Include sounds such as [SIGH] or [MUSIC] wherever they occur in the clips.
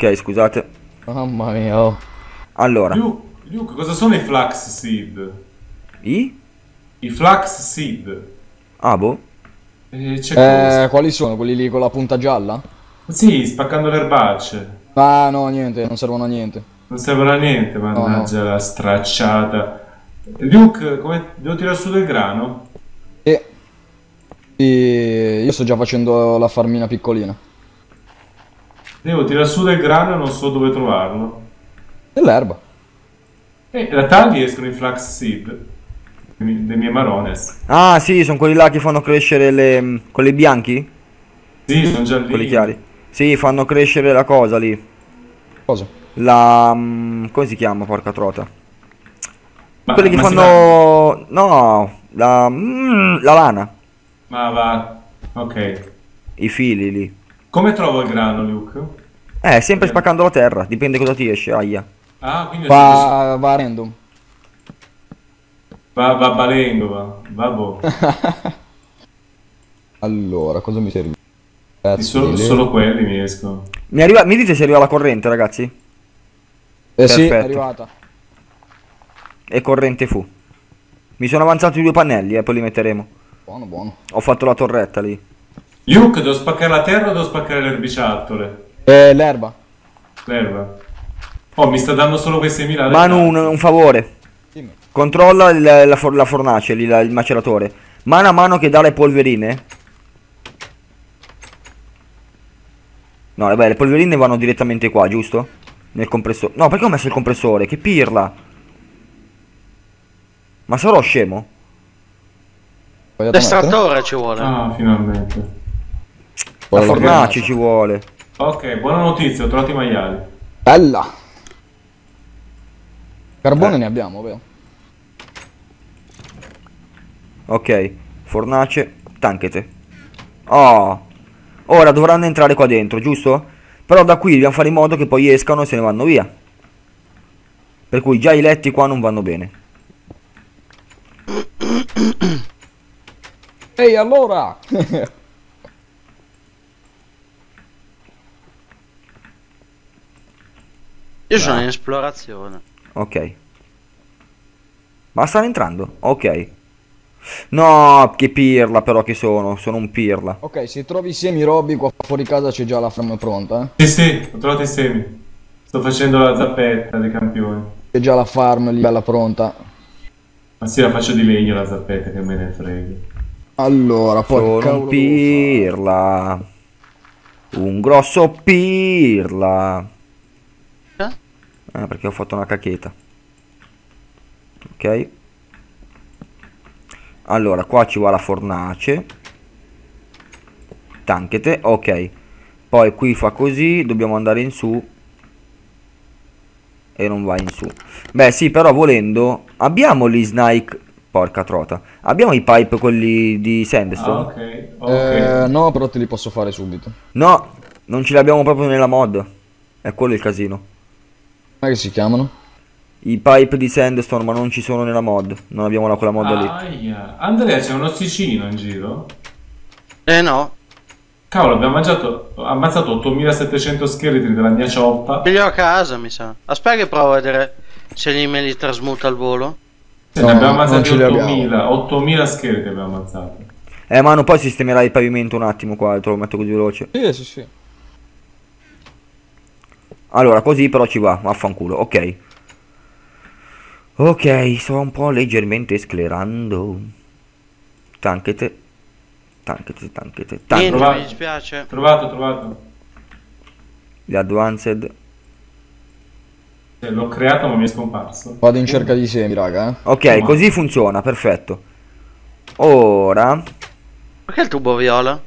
Ok, scusate. Mamma mia, oh. Allora, Luke, Luke, cosa sono i flax seed? i? I flax seed. Ah, boh. Eh? Eh, quali sono? Quelli lì con la punta gialla? Sì, spaccando le erbacce. Ah, no, niente, non servono a niente. Non servono a niente, mannaggia la stracciata. Luke, come devo tirare su del grano? E... e io sto già facendo la farmina piccolina. Devo tirare su del grano e non so dove trovarlo. Dell'erba. E da tagli escono i flax seed. dei miei marones. Ah, sì, sono quelli là che fanno crescere le... quelli bianchi? Sì, sono già lì. Quelli chiari. Sì, fanno crescere la cosa lì. Cosa? La... mm, come si chiama, porca trota? Ma- quelli che fanno... No, la... mm, la lana. Ma va. Ok. I fili lì. Come trovo il grano, Luke? Eh, sempre spaccando la terra, dipende cosa ti esce, aia. Ah, quindi Va, va random. va, va balengo, va. Va boh. [LAUGHS] Allora, cosa mi serve? Solo, solo quelli mi escono. Mi, arriva... mi dite se arriva la corrente, ragazzi? Eh sì, è Perfetto. arrivata. E corrente fu. Mi sono avanzati due pannelli, eh, poi li metteremo. Buono, buono. Ho fatto la torretta lì. Luke, devo spaccare la terra o devo spaccare le erbiciattole? Eh, l'erba. L'erba. Oh, mi sta dando solo quei 6.000 Manu, un, un favore. Dimmi. Controlla il- la, for- la fornace, lì, la- il maceratore. Mano a mano che dà le polverine. No, vabbè, le polverine vanno direttamente qua, giusto? Nel compressore. No, perché ho messo il compressore? Che pirla. Ma sarò scemo? L'estrattore ci vuole. Ah, finalmente. La fornace ci vuole. Ok, buona notizia, ho trovato i maiali. Bella. Carbone Eh. ne abbiamo, vero? Ok, fornace, tanchete. Oh, ora dovranno entrare qua dentro, giusto? Però da qui dobbiamo fare in modo che poi escano e se ne vanno via. Per cui già i letti qua non vanno bene. Ehi, allora! [LAUGHS] Io sono in esplorazione. Ok. Ma stanno entrando? Ok. No, che pirla però che sono. Sono un pirla. ok, se trovi semi robi qua fuori casa c'è già la farm pronta, eh? Sì, sì, ho trovato i semi. Sto facendo la zappetta dei campioni. C'è già la farm lì bella pronta. Ma sì, la faccio di legno la zappetta, che me ne frega. Allora, poi Sono un pirla. Un grosso pirla. Eh? Ah, perché ho fatto una cacchetta. Ok. Allora, qua ci va la fornace. Tanchete, ok. Poi qui fa così, dobbiamo andare in su. E non va in su. Beh, sì, però volendo... Abbiamo gli snake... Porca trota. Abbiamo i pipe, quelli di Ah, sandstone? ok, ok. Eh, no, però te li posso fare subito. No, non ce li abbiamo proprio nella mod. È quello il casino. Come si chiamano? I pipe di sandstone, ma non ci sono nella mod. Non abbiamo la, quella mod lì. Aia. Andrea, c'è un ossicino in giro? Eh no, Cavolo, abbiamo mangiato, ammazzato 8700 scheletri della mia cioppa. li ho a casa mi sa. Aspetta che provo a vedere se li me li trasmuta al volo. Se No, ne abbiamo ammazzati ce li 8000, 8000 scheletri abbiamo ammazzato. Eh, Manu, poi sistemerai il pavimento un attimo qua. Te lo metto così veloce. Sì, sì, sì. Allora, così però ci va. Vaffanculo. Ok. Ok, sto un po' leggermente sclerando. Tanchete. Tanchete, tanchete. Niente, Tanchete. Trovato. mi dispiace. Trovato, trovato. Gli advanced. L'ho creato ma mi è scomparso. Vado in cerca di semi, raga, eh. Ok, così funziona. Perfetto. Ora. Perché il tubo viola?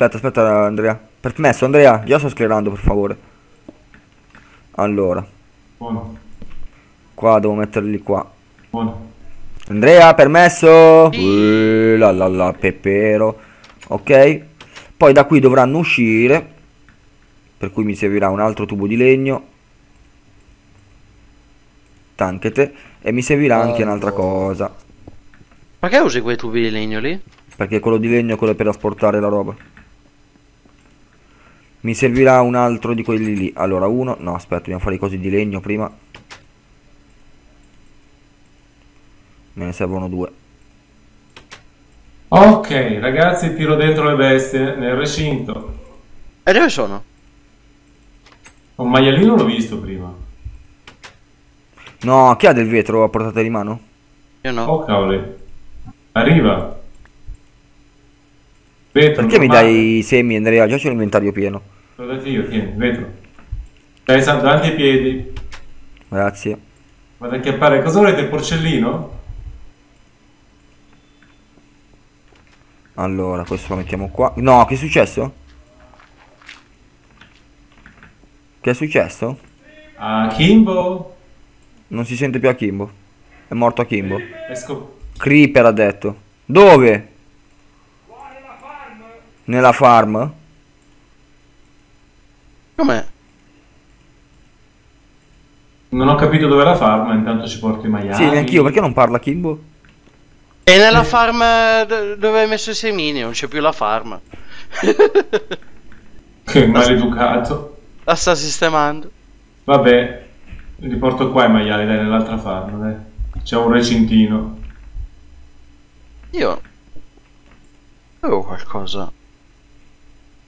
Aspetta, aspetta, Andrea. Permesso, Andrea. Già sto sclerando, per favore. Allora. Buono, Qua devo metterli qua. buono. Andrea, permesso? Sì. Eh, la la la, pepero. Ok. Poi da qui dovranno uscire. Per cui mi servirà un altro tubo di legno. Tanchete. E mi servirà anche un'altra cosa. Perché usi quei tubi di legno lì? Perché quello di legno è quello per asportare la roba. Mi servirà un altro di quelli lì. Allora, uno. No, aspetta, dobbiamo fare i cosi di legno prima. Me ne servono due. Ok, ragazzi, tiro dentro le bestie nel recinto. E dove sono? Un maialino l'ho visto prima. No, chi ha del vetro a portata di mano? Io no. Oh, cavoli. Arriva. Vetro, Perché mi normale. dai i semi, Andrea? Già c'ho l'inventario pieno. L'ho dato io, tieni, vetro. Dai, sa- davanti ai piedi. Grazie. Vado a chiappare. Cosa volete, il porcellino? Allora, questo lo mettiamo qua. No, che è successo? Che è successo? A Kimbo? Non si sente più a Kimbo. È morto a Kimbo. Esco. Creeper ha detto. Dove? Nella farm? Com'è? Non ho capito dove è la farma, intanto ci porto i maiali. Sì, neanch'io. Perché non parla Kimbo? E nella farm do- dove hai messo i semini, non c'è più la farm. [LAUGHS] Che maleducato. La sta sistemando. Vabbè, li porto qua i maiali, dai, nell'altra farma, dai. C'è un recintino. Io... Avevo qualcosa.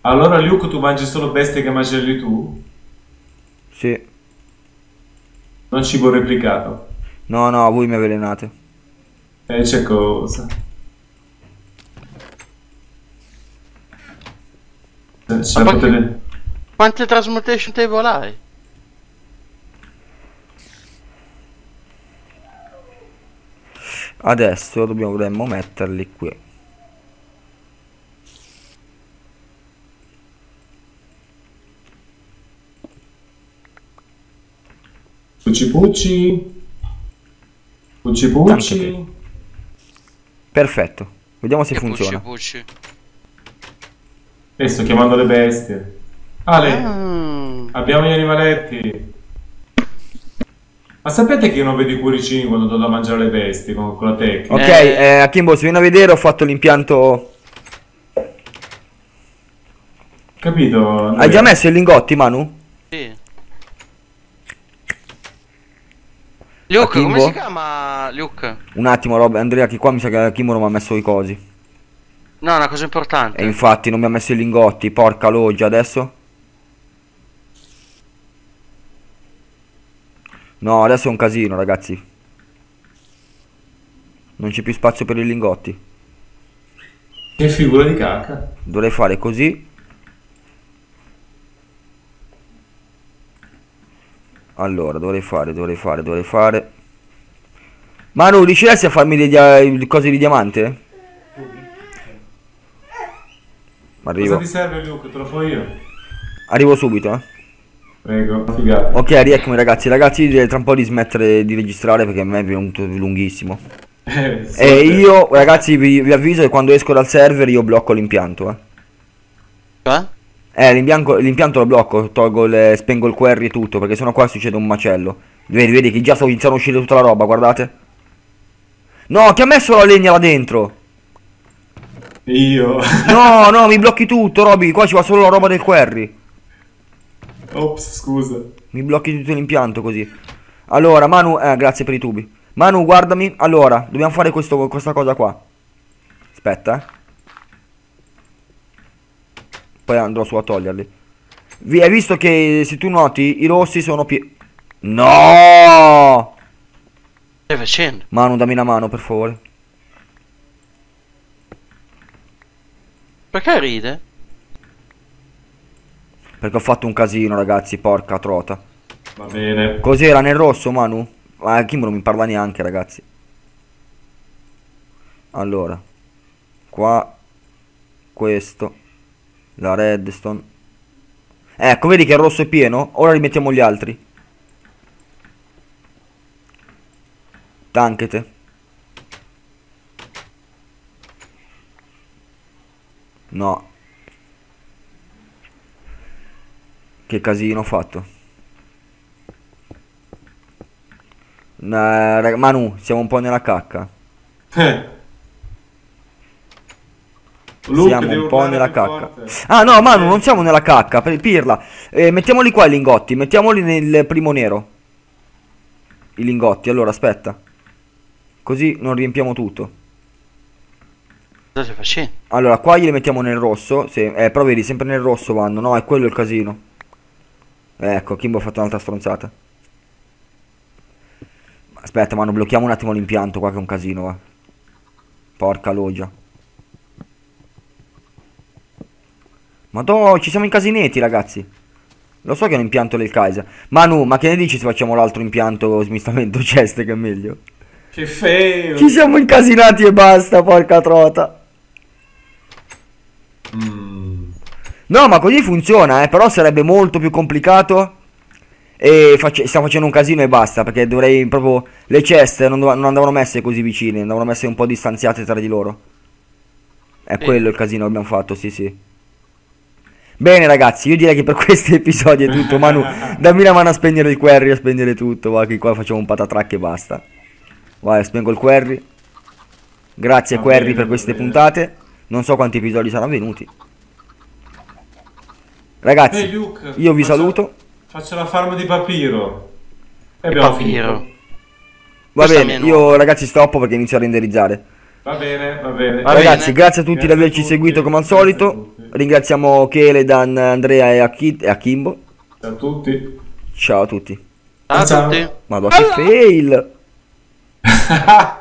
Allora, Luke, tu mangi solo bestie che macelli tu? Sì. Non cibo replicato. No, no, voi mi avvelenate. E c'è cosa. Se- se Ma potete- Quante transmutation table hai? Adesso dobbiamo, dovremmo metterli qui. Pucci pucci. Pucci pucci. Perfetto. Vediamo se Che funziona. pucci, pucci. E sto chiamando le bestie. Ale, Mm. abbiamo gli animaletti. Ma sapete che io non vedo i cuoricini quando do da mangiare alle bestie con, con la tecnica? Ok, Eh. eh, Akimbo, se vieni a vedere ho fatto l'impianto... Capito? Hai già messo i lingotti, Manu? Sì. Luke, Akimbo? come si chiama Luke? Un attimo, Rob, Andrea, che qua mi sa che Akimbo non mi ha messo i cosi. No, una cosa importante. E infatti non mi ha messo i lingotti, porca loggia, adesso? No, adesso è un casino, ragazzi. Non c'è più spazio per i lingotti. Che figura di cacca. Dovrei fare così. Allora, dovrei fare, dovrei fare, dovrei fare. Manu, riusciresti a farmi dei dia- cose di diamante? Cosa Arrivo. ti serve Luke? Te lo fo io. Arrivo subito, eh. Prego, figata. Ok, rieccomi ragazzi. Ragazzi, direi tra un po' di smettere di registrare perché a me è venuto lunghissimo. [LAUGHS] Eh, E io, ragazzi, vi, vi avviso che quando esco dal server io blocco l'impianto, eh. Cioè? Eh, l'impianto, lo blocco, tolgo le, spengo il query e tutto, perché sennò qua succede un macello. Vedi, vedi che già sta iniziando a uscire tutta la roba, guardate. No, chi ha messo la legna là dentro? Io. [LAUGHS] No, no, mi blocchi tutto, Roby, qua ci va solo la roba del query. Ops, scusa. Mi blocchi tutto l'impianto così. Allora, Manu, eh, grazie per i tubi. Manu, guardami. Allora, dobbiamo fare questo, questa cosa qua. Aspetta, eh. Poi andrò su a toglierli. Vi, hai visto che se tu noti i rossi sono più... No! Stai facendo? Manu, dammi una mano, per favore. Perché ride? Perché ho fatto un casino, ragazzi, porca trota. Va bene. Cos'era nel rosso, Manu? Ma Kim non mi parla neanche, ragazzi. Allora, qua, questo, la redstone. Ecco, vedi che il rosso è pieno? Ora rimettiamo gli altri. Tanchete. No. Che casino ho fatto. Eh, raga- Manu, siamo un po' nella cacca. Eh, Luke, siamo un po' nella cacca. forte. Ah no, Manu, non siamo nella cacca, per pirla. Eh, mettiamoli qua i lingotti, mettiamoli nel primo nero. I lingotti, allora aspetta. Così non riempiamo tutto. Cosa facendo? Allora, qua glieli mettiamo nel rosso. Sì, eh, però vedi, sempre nel rosso vanno. No, è quello il casino. Ecco, Kimbo ha fatto un'altra stronzata. Aspetta, Manu, blocchiamo un attimo l'impianto qua che è un casino, va. Porca logia. Madò, ci siamo incasinetti, ragazzi. Lo so che è un impianto del Kaiser. Manu, ma che ne dici se facciamo l'altro impianto smistamento [LAUGHS] chest che è meglio? Che fail! Ci siamo incasinati e basta, porca trota. Mm. No, ma così funziona, eh, però sarebbe molto più complicato. E face- stiamo facendo un casino e basta, perché dovrei proprio... Le chest non, dov- non andavano messe così vicine, andavano messe un po' distanziate tra di loro. È Sì. quello il casino che abbiamo fatto, sì sì. Bene ragazzi, io direi che per [LAUGHS] questo episodio è tutto. Manu, dammi la mano a spegnere il query, a spegnere tutto, va che qua facciamo un patatrack e basta. Vai, spengo il query. Grazie Va query bene, per queste bene. puntate. Non so quanti episodi saranno venuti. Ragazzi, Ehi, Luke, io vi faccia- saluto. Faccio la farm di papiro. E abbiamo Papiro. finito. Va Questa bene, io ragazzi stoppo perché inizio a renderizzare. Va bene, va bene. Va ragazzi, bene. grazie a tutti di Grazie a averci tutti. seguito come al Grazie a solito. Ringraziamo Keledan, Andrea e, Aki- e Akimbo. Ciao a tutti. Ciao a tutti. Ciao a tutti. Madonna che fail! [LAUGHS]